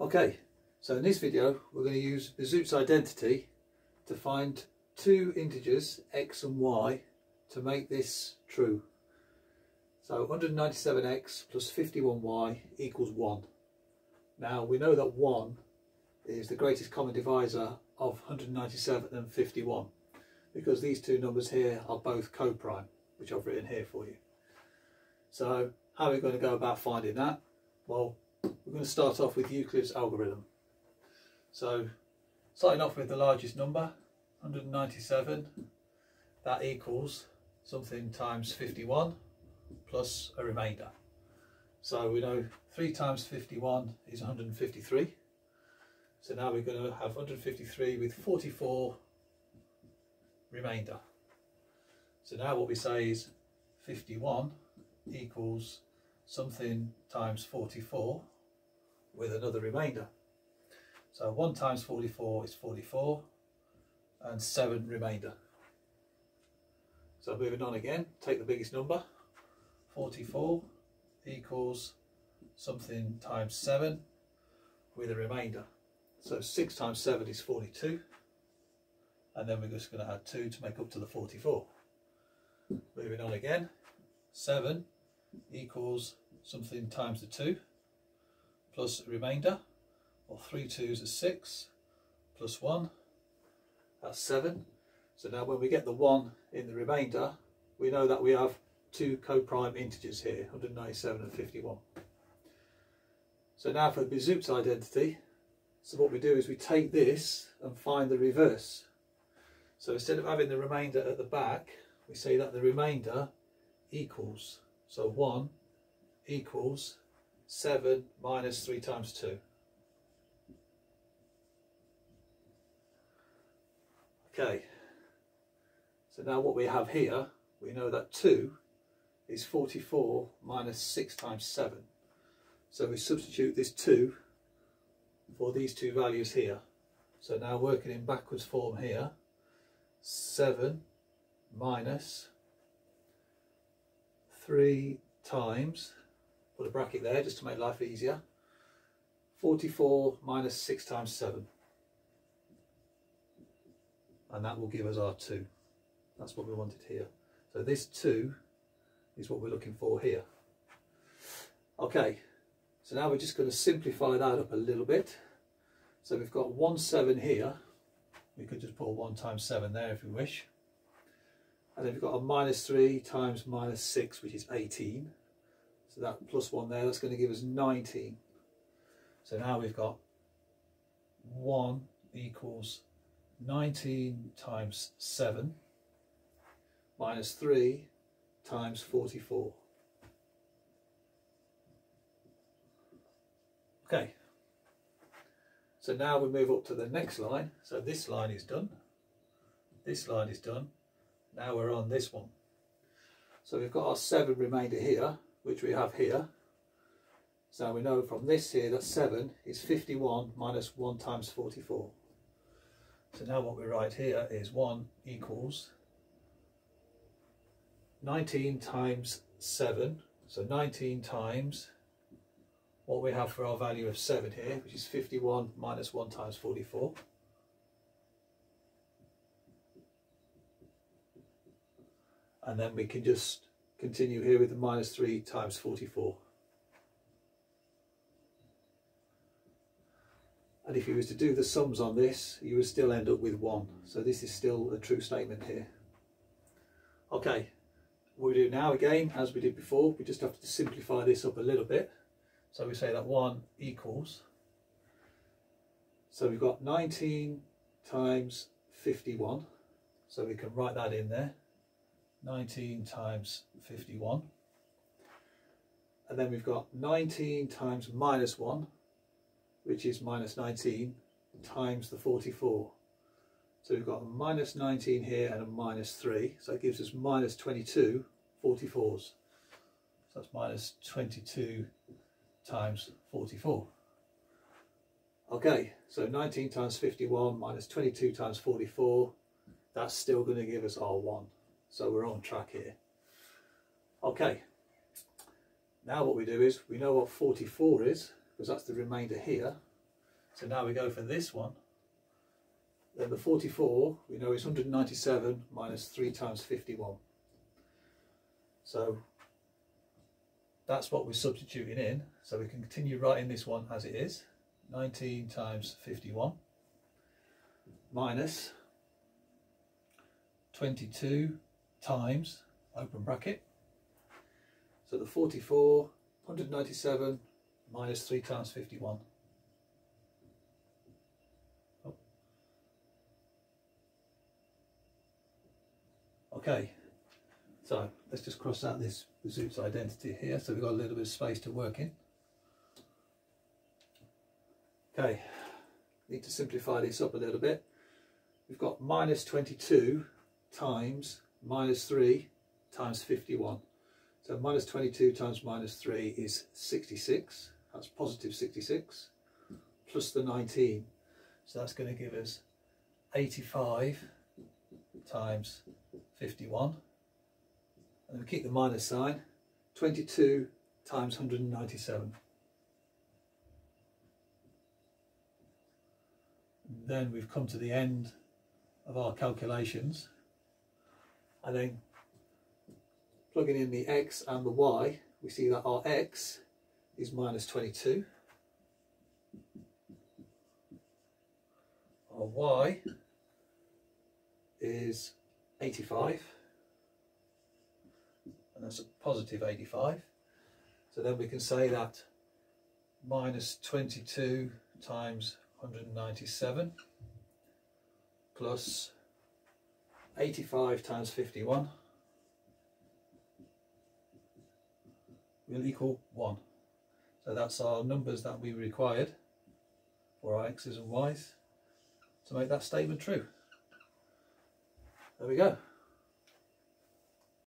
Okay, so in this video we're going to use Bezout's identity to find two integers x and y to make this true. So 197x plus 51y equals 1. Now we know that 1 is the greatest common divisor of 197 and 51 because these two numbers here are both co-prime which I've written here for you. So how are we going to go about finding that? Well we're going to start off with Euclid's algorithm. So starting off with the largest number 197 that equals something times 51 plus a remainder. So we know 3 times 51 is 153. So now we're going to have 153 with 44 remainder. So now what we say is 51 equals something times 44 with another remainder. So 1 times 44 is 44 and 7 remainder. So moving on again, take the biggest number, 44 equals something times 7 with a remainder. So 6 times 7 is 42 and then we're just going to add 2 to make up to the 44. Moving on again, 7 equals something times the 2 plus remainder or 3 2's is 6 plus 1 that's 7 so now when we get the 1 in the remainder we know that we have two co-prime integers here 197 and 51 so now for the Bezout's identity. So what we do is we take this and find the reverse. So instead of having the remainder at the back we say that the remainder equals so 1 equals 7 minus 3 times 2. Okay, so now what we have here, we know that 2 is 44 minus 6 times 7. So we substitute this 2 for these two values here. So now working in backwards form here, 7 minus 3 times, put a bracket there just to make life easier, 44 minus 6 times 7. And that will give us our 2. That's what we wanted here. So this 2 is what we're looking for here. Okay, so now we're just going to simplify that up a little bit. So we've got 1 7 here. We could just put 1 times 7 there if we wish and then we've got a minus 3 times minus 6 which is 18 so that plus 1 there that's going to give us 19 so now we've got 1 equals 19 times 7 minus 3 times 44 okay. So now we move up to the next line. So this line is done. This line is done. Now we're on this one. So we've got our 7 remainder here, which we have here. So we know from this here that 7 is 51 minus 1 times 44. So now what we write here is 1 equals 19 times 7. So 19 times what we have for our value of 7 here, which is 51 minus 1 times 44. and then we can just continue here with the minus 3 times 44. And if you was to do the sums on this, you would still end up with 1. So this is still a true statement here. Okay, what we do now again, as we did before, we just have to simplify this up a little bit. So we say that 1 equals, so we've got 19 times 51, so we can write that in there. 19 times 51 and then we've got 19 times minus 1 which is minus 19 times the 44 so we've got a minus 19 here and a minus 3 so that gives us minus 22 44s so that's minus 22 times 44 okay so 19 times 51 minus 22 times 44 that's still going to give us our 1 so we're on track here. Okay, now what we do is we know what 44 is, because that's the remainder here. So now we go for this one. Then the 44, we know is 197 minus 3 times 51. So that's what we're substituting in. So we can continue writing this one as it is. 19 times 51 minus 22 times, open bracket. So the 44, 197 minus 3 times 51. Okay, so let's just cross out this Bezout's identity here. So we've got a little bit of space to work in. Okay, need to simplify this up a little bit. We've got minus 22 times minus 3 times 51. So minus 22 times minus 3 is 66. That's positive 66 plus the 19. So that's going to give us 85 times 51 and we keep the minus sign 22 times 197 and then we've come to the end of our calculations and then plugging in the x and the y we see that our x is minus 22 our y is 85 and that's a positive 85 so then we can say that minus 22 times 197 plus 85 times 51 will equal 1 so that's our numbers that we required for our x's and y's to make that statement true. There we go